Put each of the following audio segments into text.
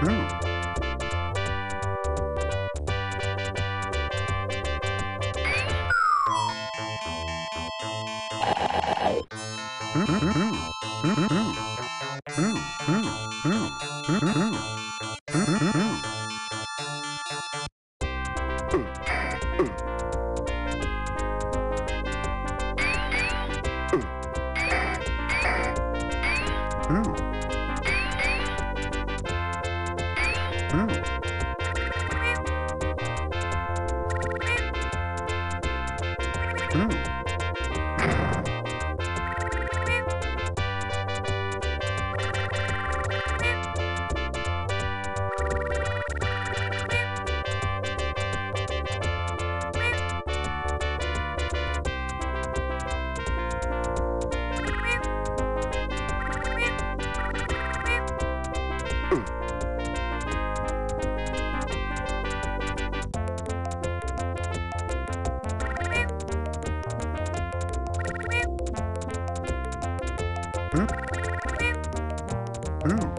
Mm-hmm. Ooh. Ooh.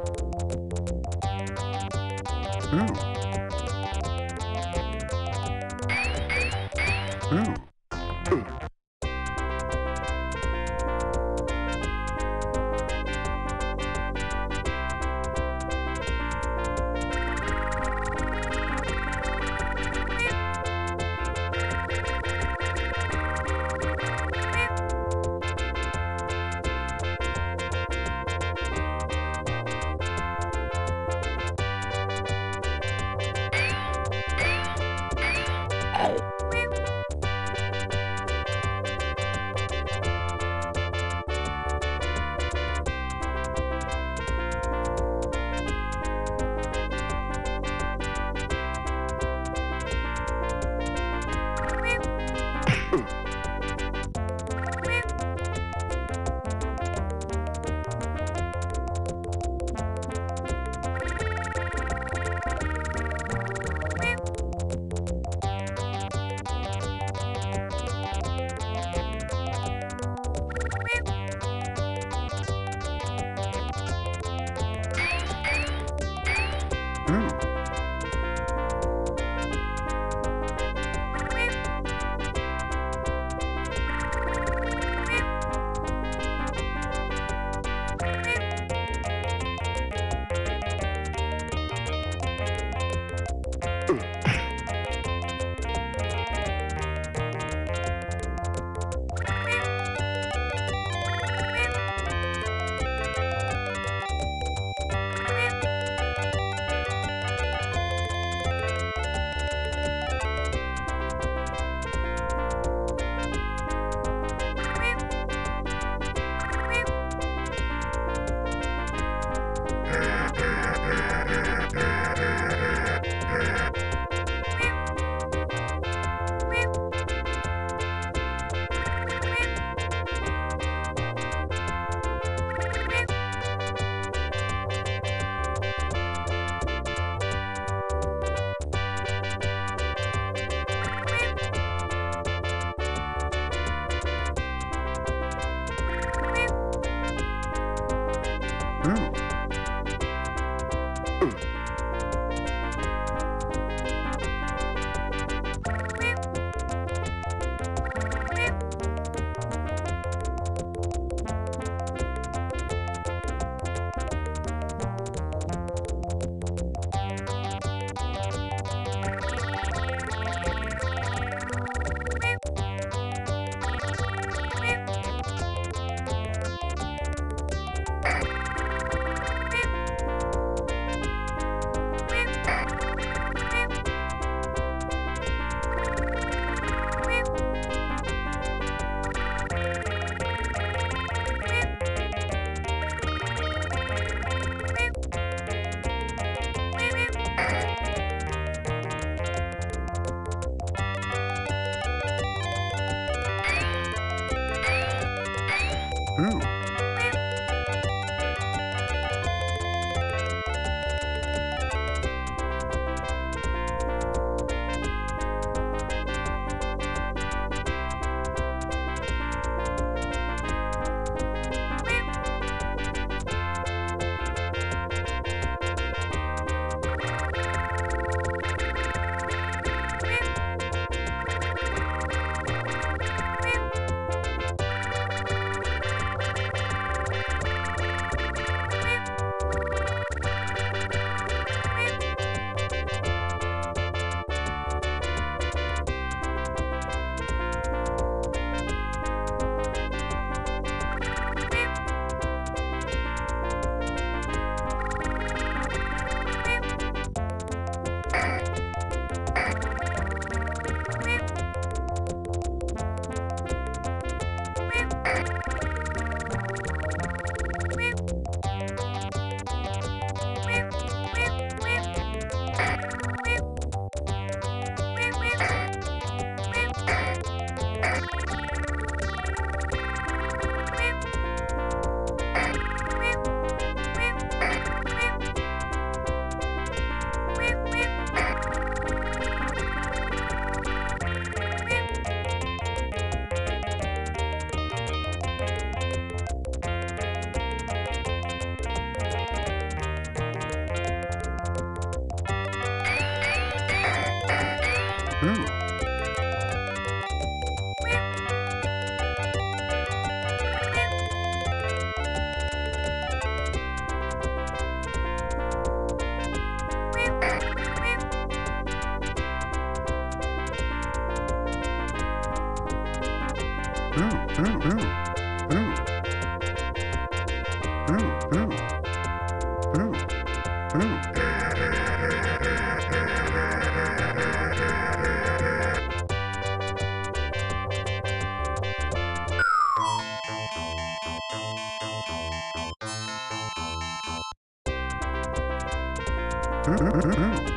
Mm-hmm.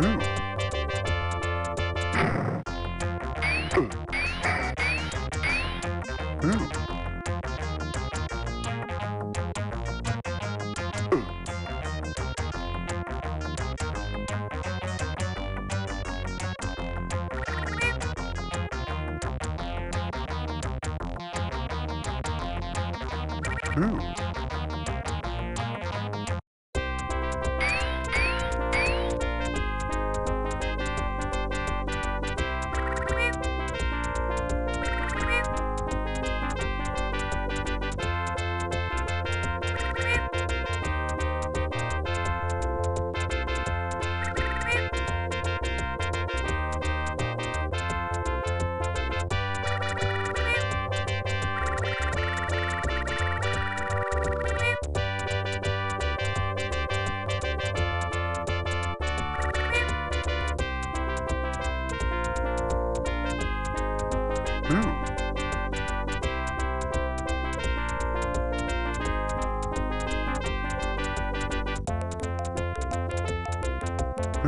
true.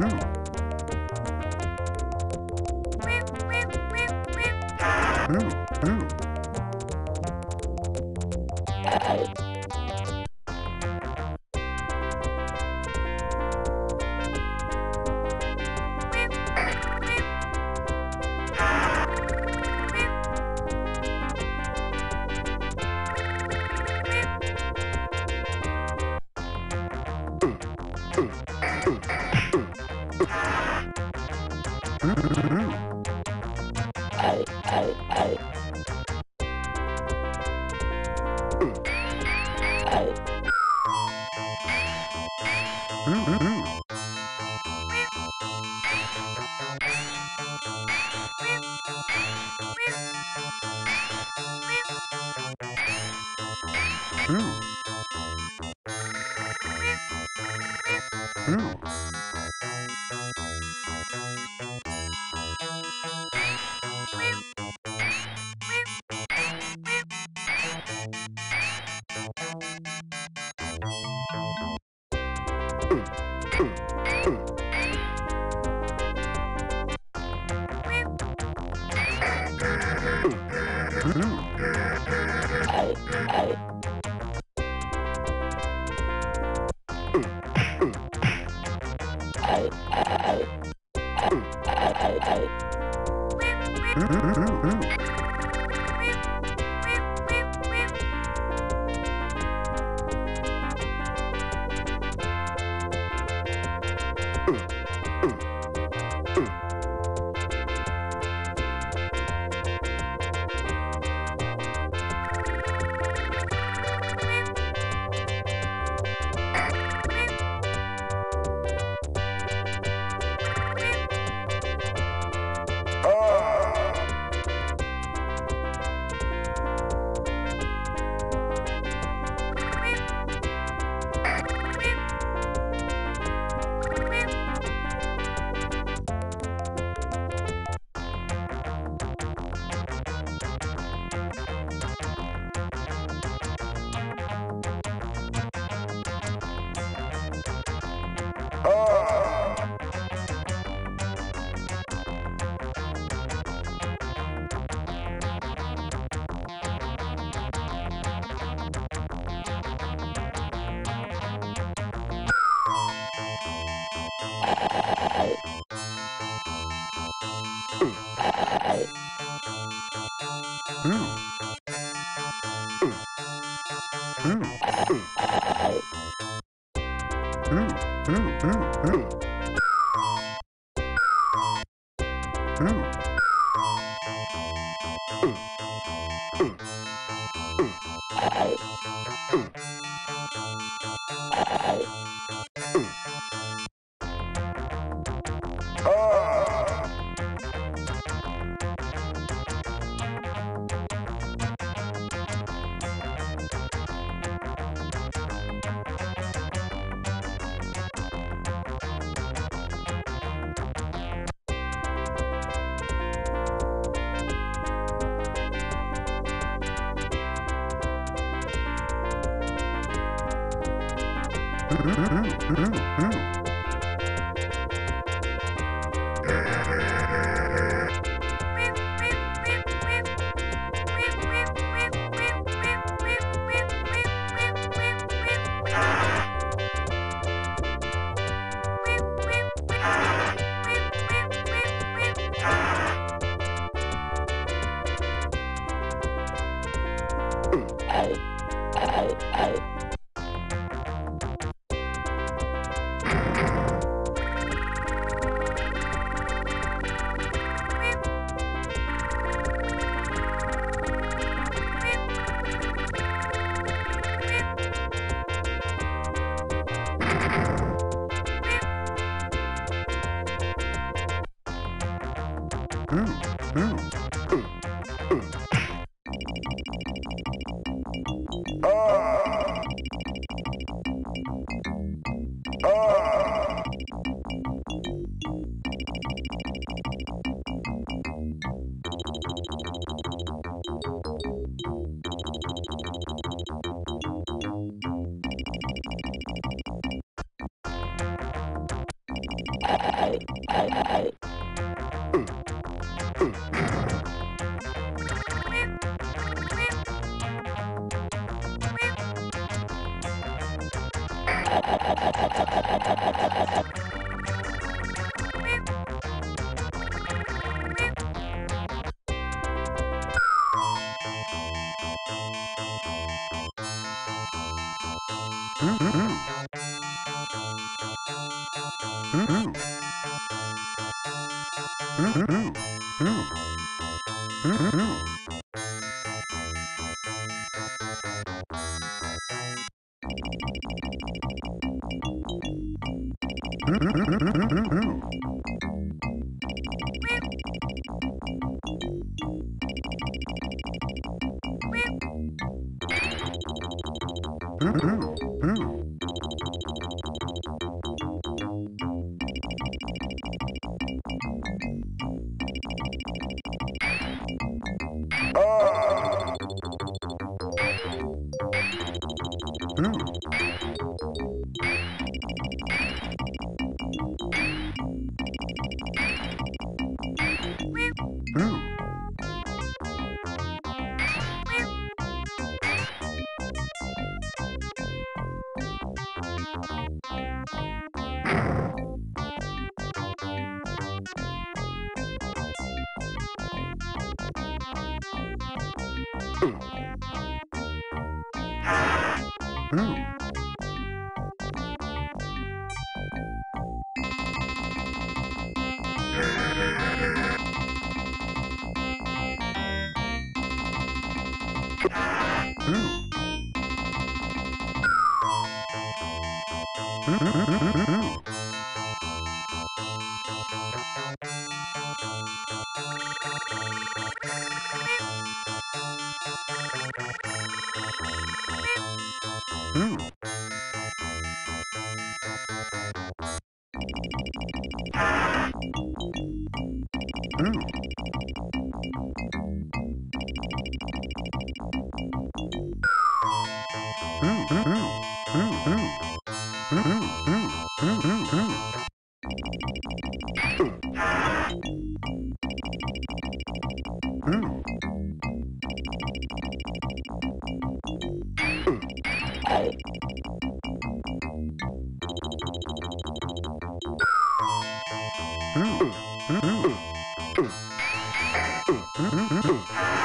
Ooh. Ooh. Ooh. know. boom, boom. Mm-hmm. Brown. Hum, hum, hum.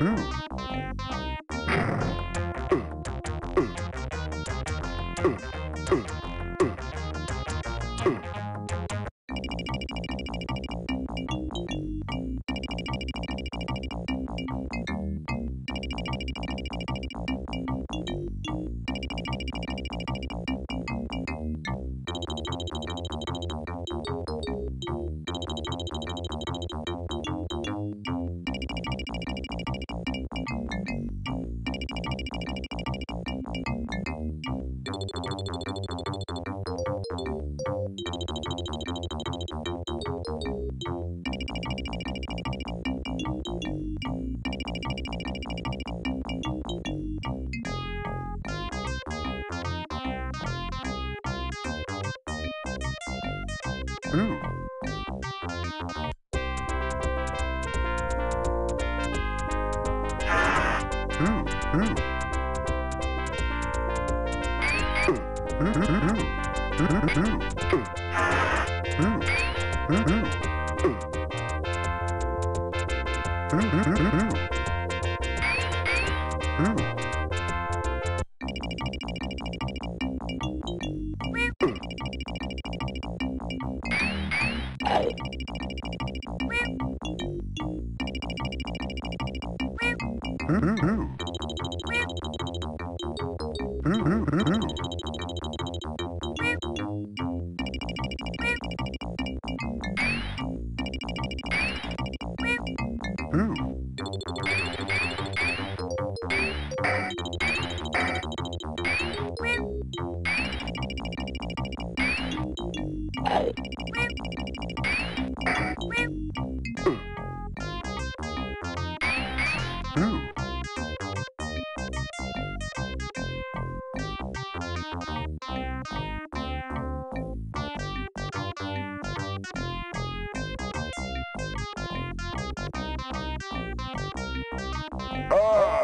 Não. Mm-hmm. Oh.